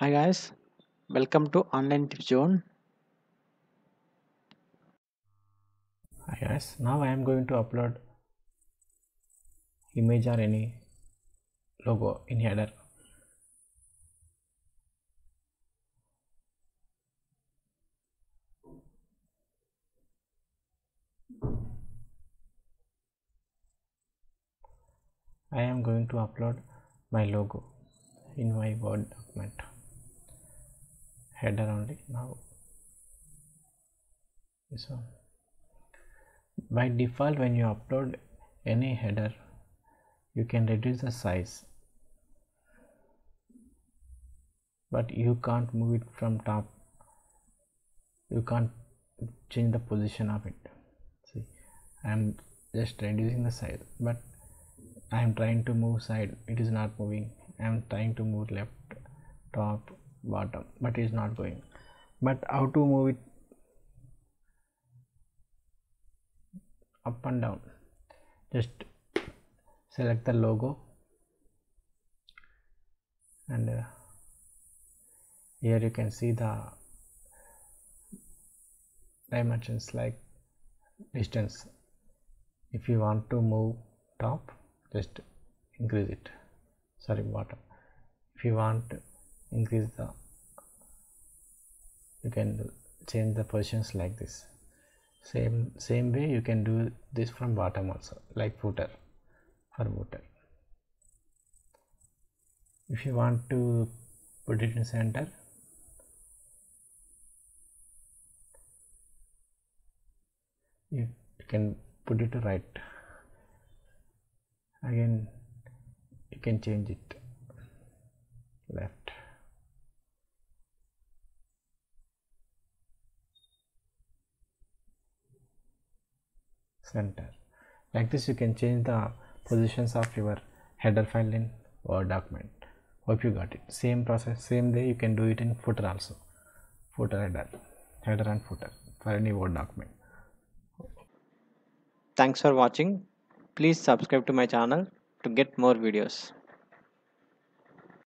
Hi guys, welcome to Online Tip Zone. Hi guys, now I am going to upload image or any logo in header. I am going to upload my logo in my Word document header only now this one. By default when you upload any header you can reduce the size. But you can't move it from top. You can't change the position of it. See i am just reducing the size. But i am trying to move side. It is not moving. I am trying to move left top bottom but is not going. But how to move it? Up and down. Just select the logo and uh, here you can see the dimensions like distance. If you want to move top just increase it. Sorry bottom. If you want increase the you can change the positions like this. Same same way you can do this from bottom also like footer for footer if you want to put it in center you can put it to right. Again you can change it. Left center. Like this you can change the positions of your header file in word document. Hope you got it. Same process same way you can do it in footer also. Footer header header and footer for any word document. Thanks for watching. Please subscribe to my channel to get more videos.